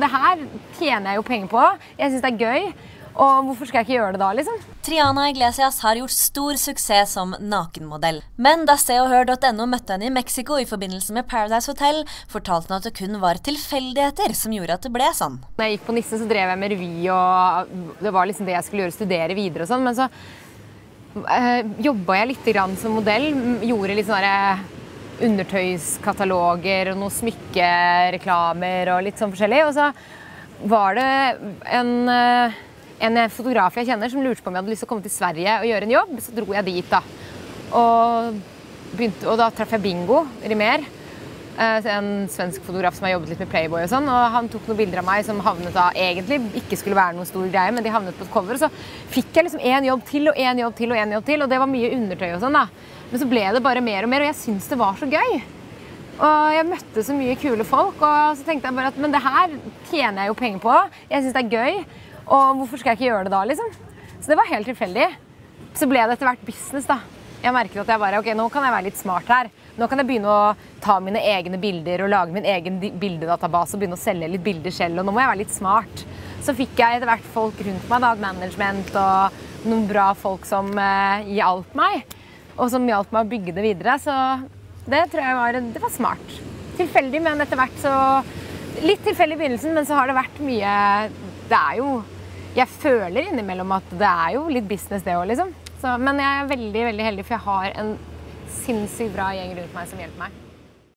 Det her tjener jeg jo penger på. Jeg syns det er gøy. Og hvorfor skal jeg ikke gjøre det da, liksom? Triana Iglesias har gjort stor suksess som nakenmodell. Men da Se og Hør.no møtte henne i Mexico i forbindelse med Paradise Hotel, fortalte hun at det kun var tilfeldigheter som gjorde at det ble sånn. Når jeg gikk på Nissen, så drev jeg med revy, og det var liksom det jeg skulle gjøre, studere videre og sånn. Men så øh, jobba jeg litt grann som modell. Gjorde litt sånne undertøyskataloger og noen smykkereklamer og litt sånn forskjellig. Og så var det en eh, en fotograf jeg kjenner som lurte på om jeg hadde lyst til å komme til Sverige og gjøre en jobb. Så dro jeg dit, da. Og, begynte, og da traff jeg Bingo Rimer. Eh, En svensk fotograf som har jobbet litt med Playboy. og sånn, og Han tok noen bilder av meg som havnet da egentlig ikke skulle være noen stor greie, men de havnet på et cover. Og så fikk jeg liksom én jobb til og én jobb til, og en jobb til, og det var mye undertøy og sånn. da. Men så ble det bare mer og mer, og jeg syntes det var så gøy. Og jeg møtte så mye kule folk, og så tenkte jeg bare at men det her tjener jeg jo penger på. Jeg syns det er gøy. Og hvorfor skal jeg ikke gjøre det da, liksom? Så det var helt tilfeldig. Så ble det etter hvert business, da. Jeg merket at jeg bare, ok, nå kan jeg være litt smart her. Nå kan jeg begynne å ta mine egne bilder og lage min egen bildedatabase og begynne å selge litt bilder selv. Og nå må jeg være litt smart. Så fikk jeg etter hvert folk rundt meg, da, management og noen bra folk som eh, hjalp meg. Og som hjalp meg å bygge det videre. Så det tror jeg var, det var smart. Tilfeldig, men etter hvert så Litt tilfeldig i begynnelsen, men så har det vært mye Det er jo jeg føler innimellom at det er jo litt business, det òg, liksom. Så, men jeg er veldig veldig heldig, for jeg har en sinnssykt bra gjeng rundt meg som hjelper meg.